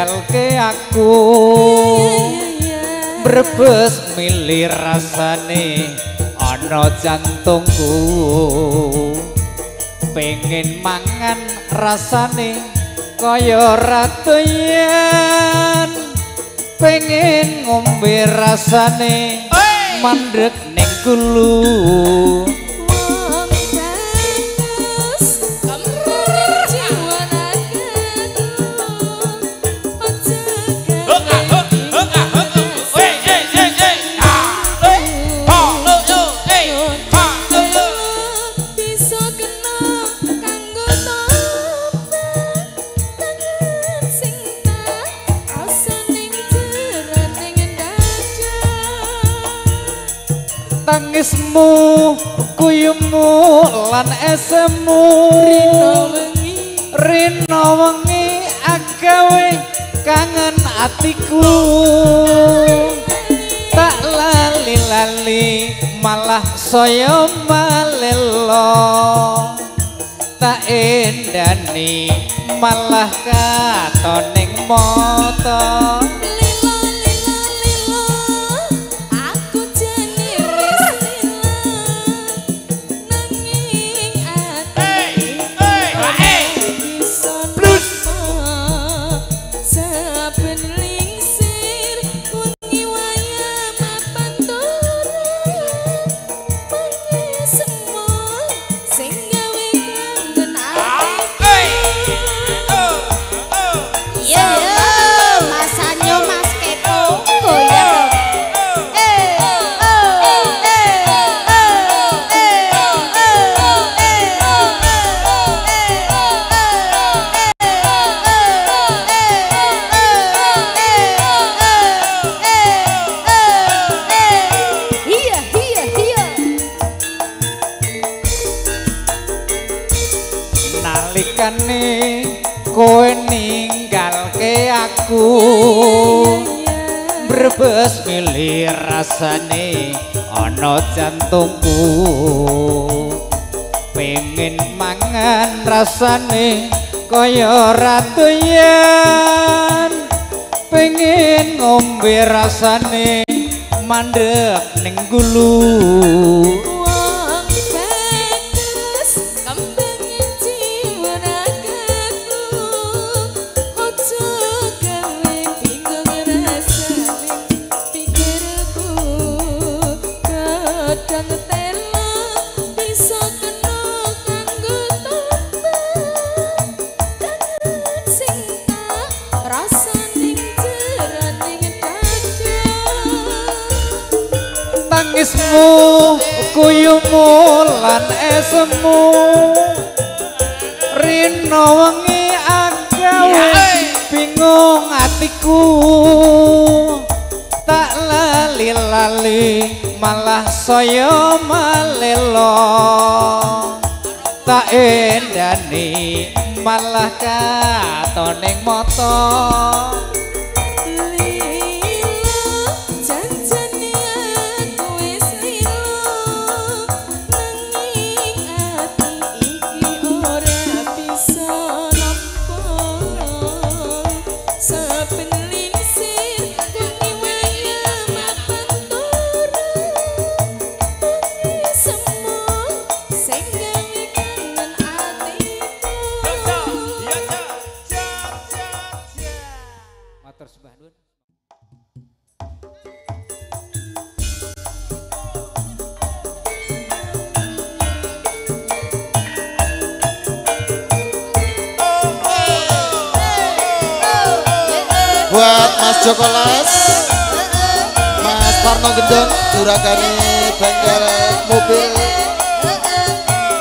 ninggalke aku. Brebes mili rasane ana jantungku. Pengen mangan rasane kaya ratuyan pengen ngombe rasane mandek ning kulung manismu kuyumu lan esemu rina wengi. Rina wengi agawe kangen atiku. Tak lali lali malah saya malelo. Tak endani malah katoning mata. Ana jantungku pengen mangan rasane kaya ratu yen. Pengen ngombe rasane mandek ning gulu tangismu kuyumu lan esmu. Rino wengi agawe bingung atiku. Tak lali lali malah saya malelo tak endani malah katoning motor buat Mas Joko Les Mas Parno Gendong juragane bengkel mobil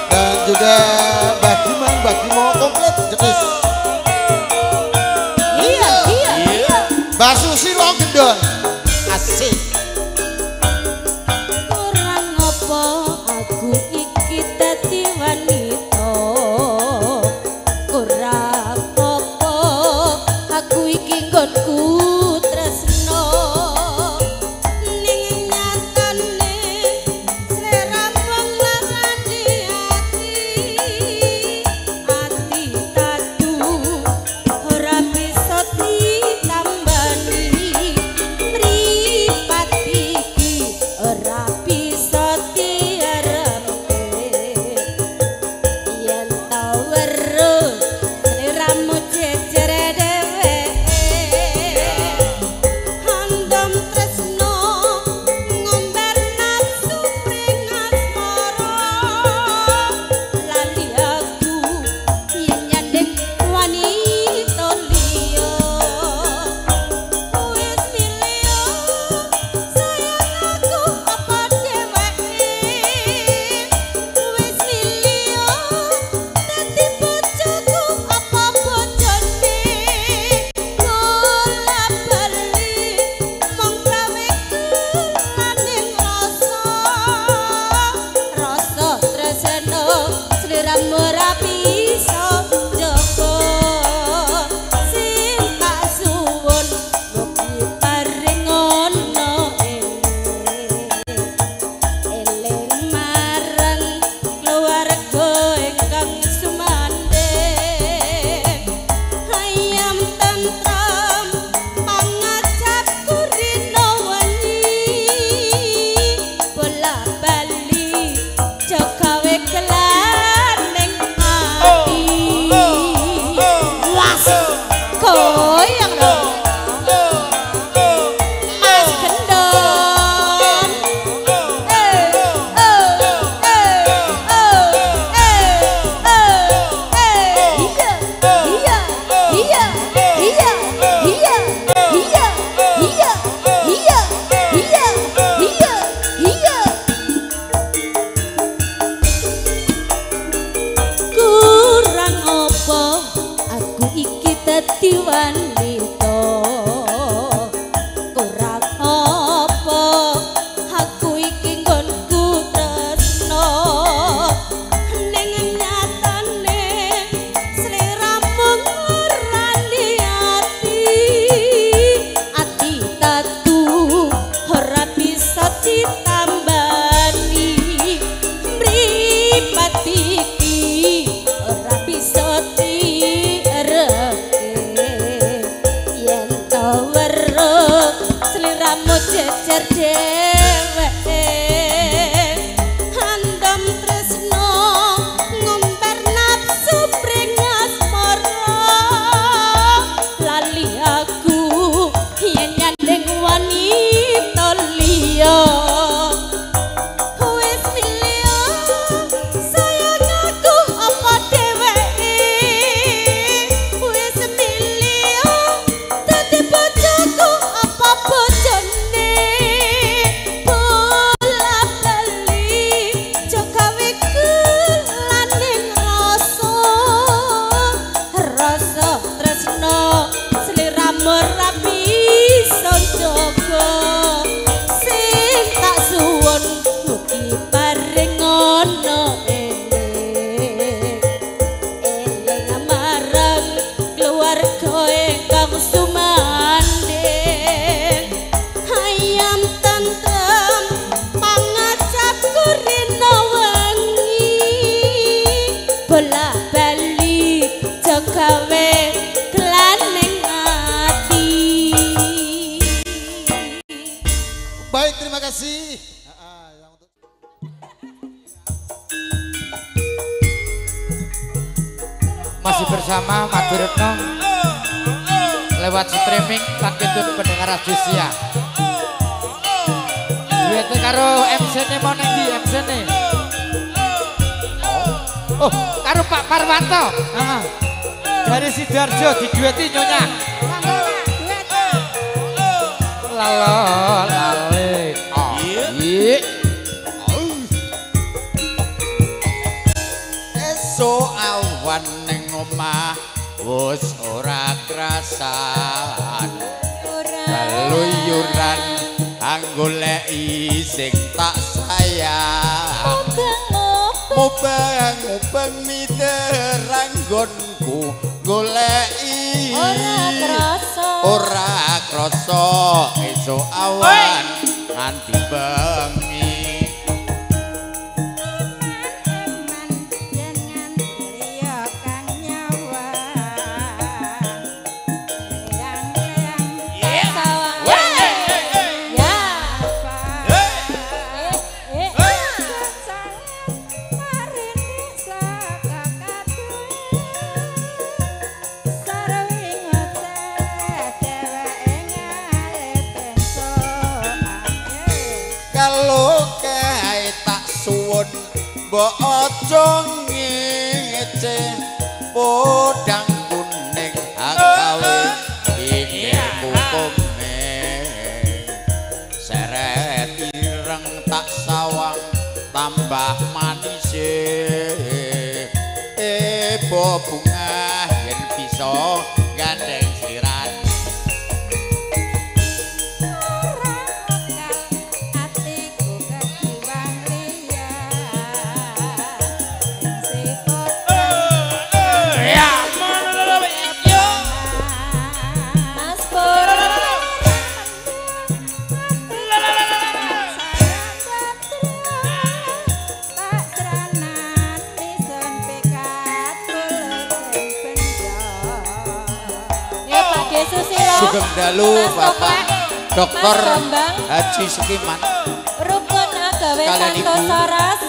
dan juga Mbak Gimang Mbak Gimo Dari Sidoarjo didueti nyonya. Lalo lale. Oh. Esuk awan ning omah wis ora krasan keluyuran anggoleki sing tak sayang miter anggonku goleki. Ora krasa. ora krasa esuk awan nganti bengi mbok aja ngece podang kuning akawe pinggirku komeng seret ireng tak sawang tambah manis eh bunga dalu Bapak Dr. Haji Sukiman. Rukun Agawe Santoso Ras.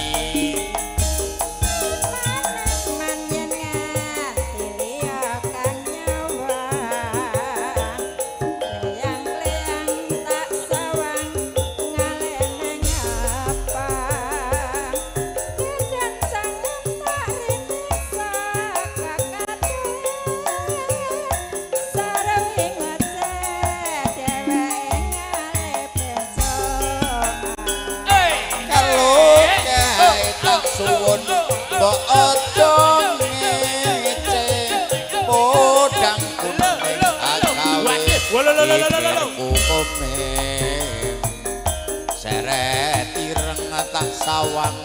sawang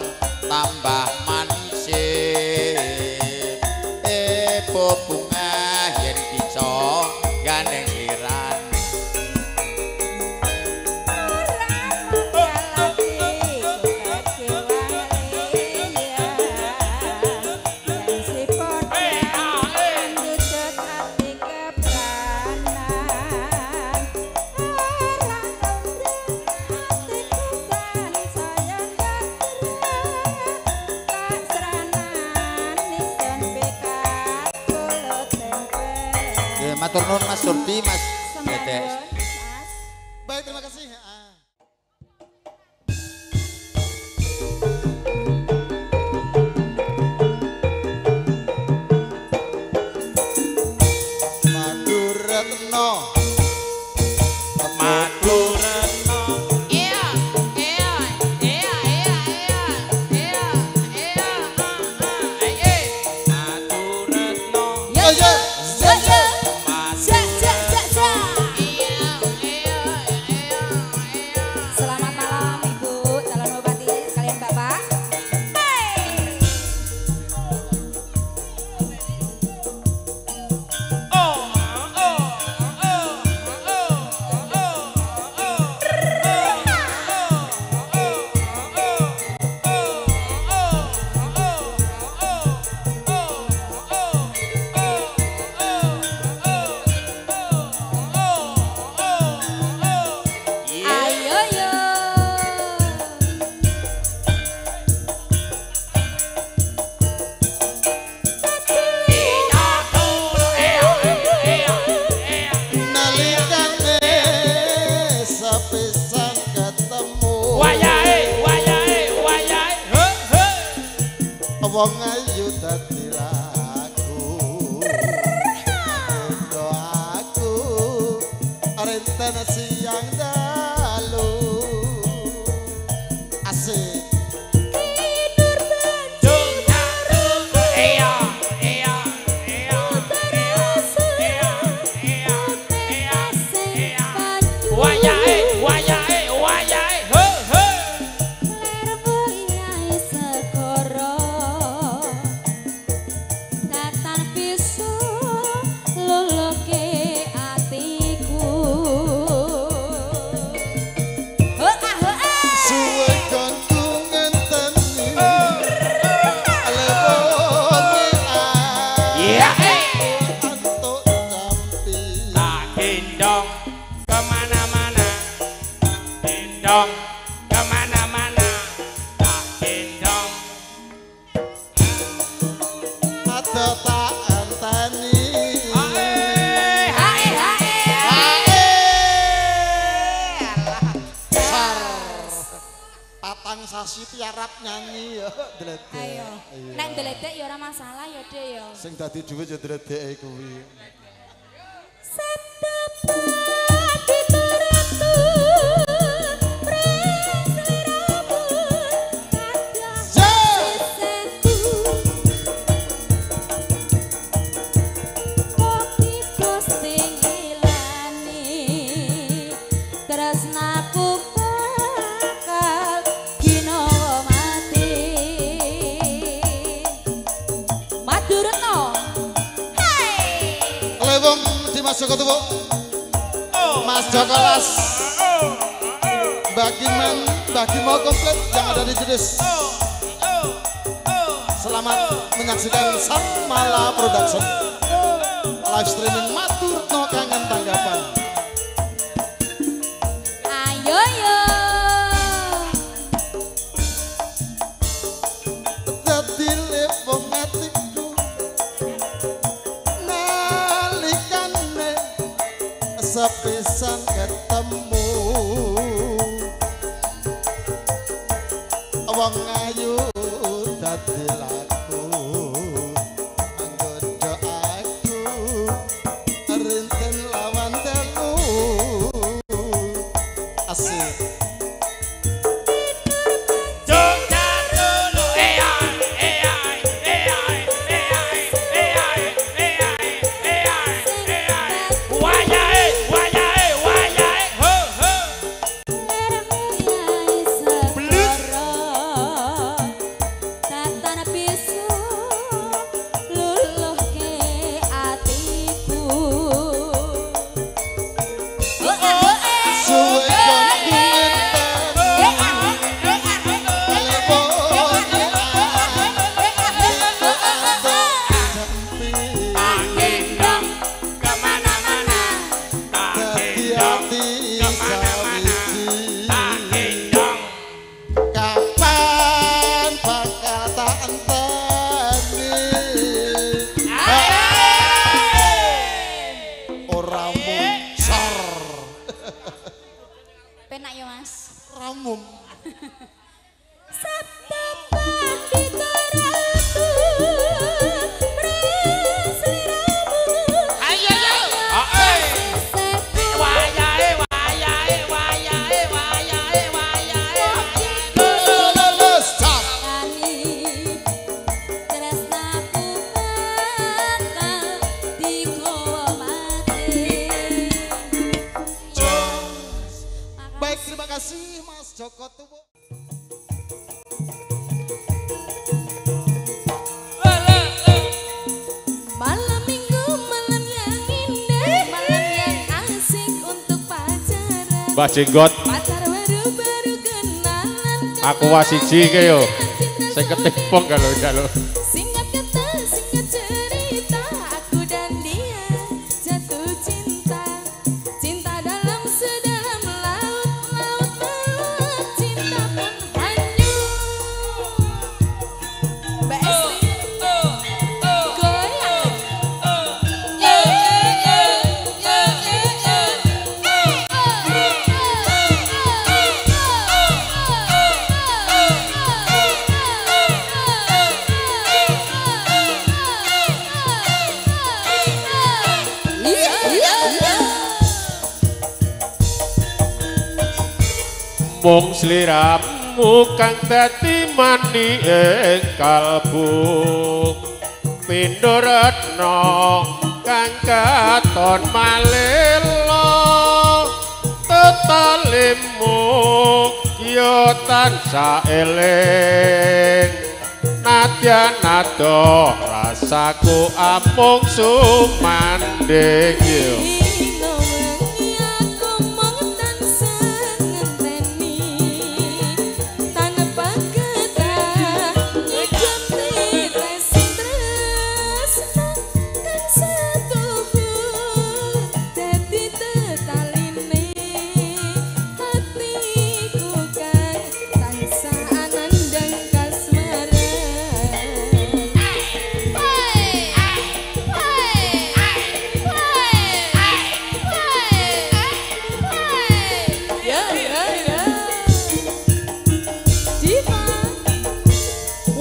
tambah sortimas, mas bagi mau komplit yang ada di jenis Selamat menyaksikan Sang Mala Production. Live streaming Maturno Kangen Tanggapan. jenggot. Aku wasiji ke yo. ketik ketipong kalau kalau. Mung sliramu kang dadi mani ing kalbu. Pindho retna kang katon malelo. Tetalimu yo tansah eling. Nadyan nado rasaku amung sumanding yo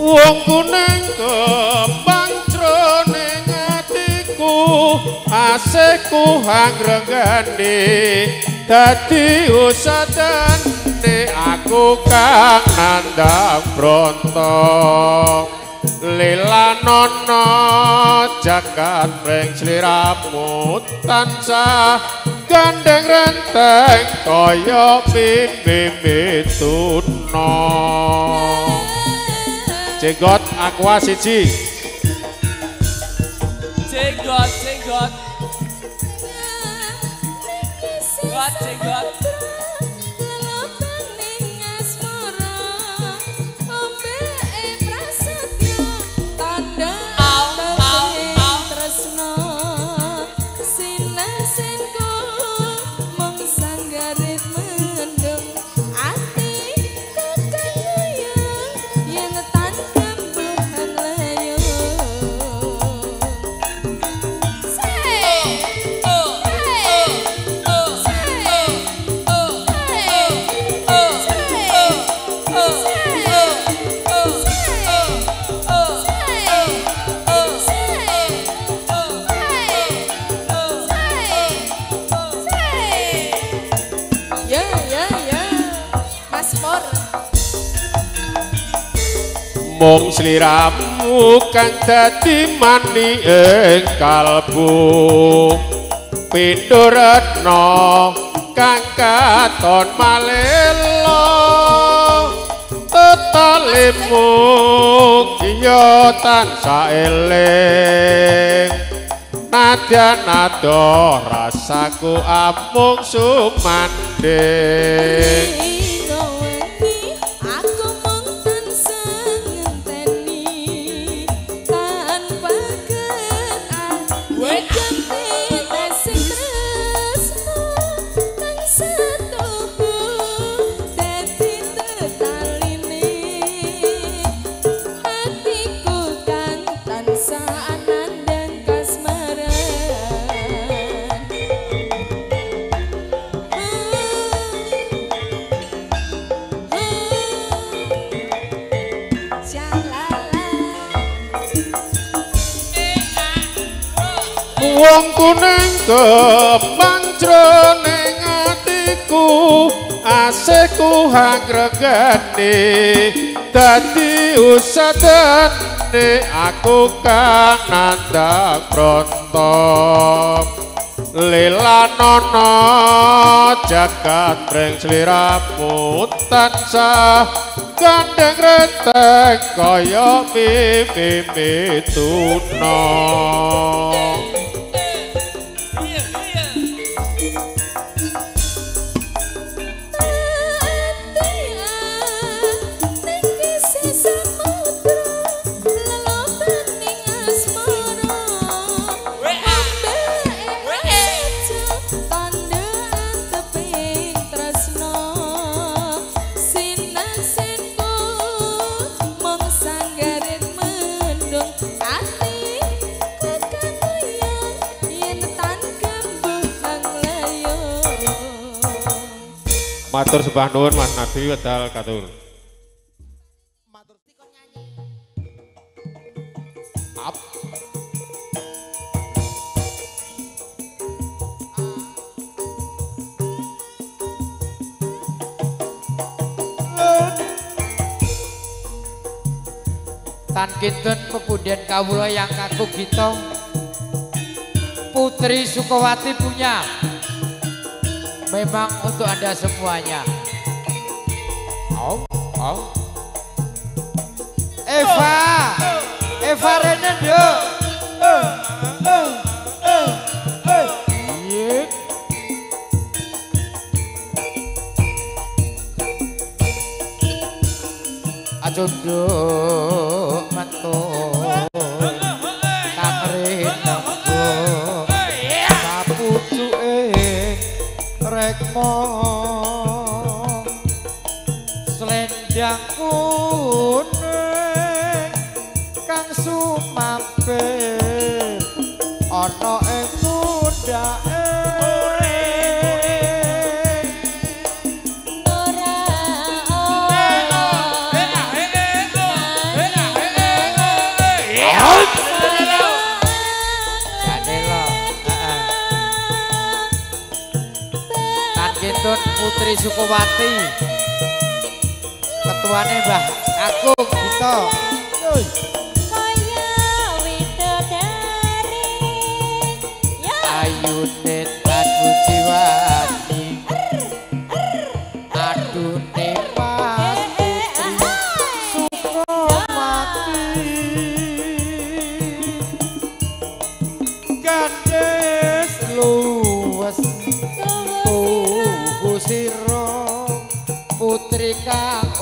wong kuning kembang jroning atiku aseku hangregane dadi usadane aku kang nandang bronto. Lilanono jagat pring sliramu tansah gandeng renteng kaya mimpi tuna Jenggot aqua siji. Jenggot, jenggot. Sliramu kang dadi mani ing kalbu. Pindho retna kang katon malelo. Tetalimu kiyo tansah eling. Nadyan nado rasaku amung sumanding. Kembang jroning atiku aseku hangregane dadi usadane aku kang nandang pronto lilanono jagat pring sliramu tansah gandeng renteng kaya mimpi tuna Matur sembah nuwun Mas Nabi wedal katur. Tan kinten kemudian kawula yang kagum kita Putri Sukowati punya Memang untuk anda semuanya. Oh, oh. Eva Eva Renendo Iya. Acunduk mantu Putri Sukawati. Ketuane Mbah Agung gitu.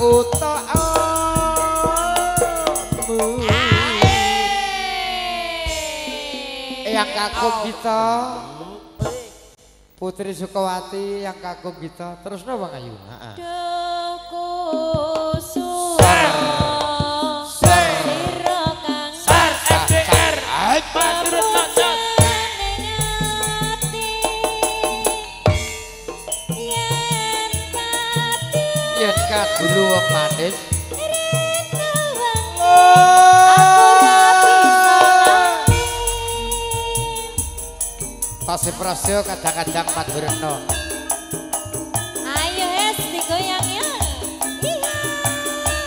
Utamu yang kagum kita. Putri Sukawati yang kagum kita. Terus napa Bang Ayu heeh Dukusuma sira kang pepujaning kagulu manis Tasih prasio kadang-kadang madurno Ayo Hesti goyang ya. Iya.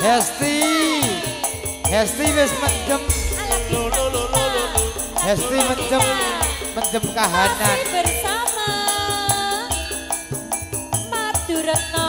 Hesti! Hesti wis mendem. Hesti iya. mendem mendem kahanan. Masih bersama. Madurno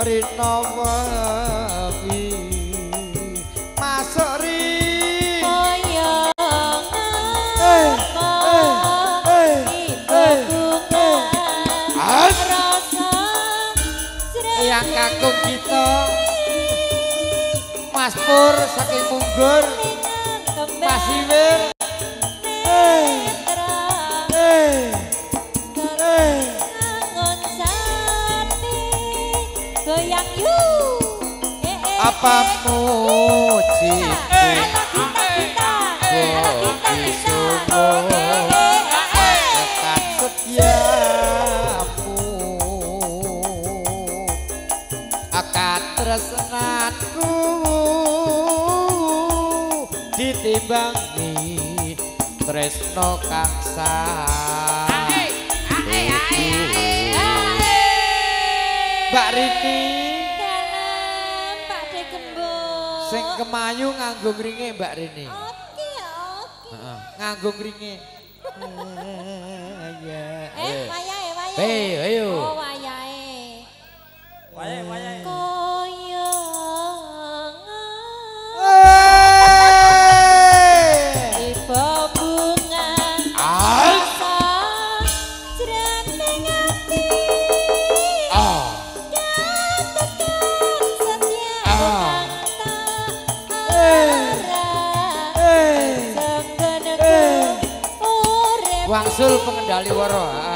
rina wengi masuk ri Kaya ngapa yang kakung kita Mas Pur saking Munggur Eh, eh, apa eh. mujiku Bobi tekan setiamu. Akan tresnanku ditimbangi tresno kang Mbak Rini sing kemayu nganggo ringe Mbak Rini Oke, oke. Heeh, nganggo ringe ya Eh, wayahe, wayahe. Hei, ayo. Oh, wayahe. Wayahe, wayahe. Sul pengendali waroh.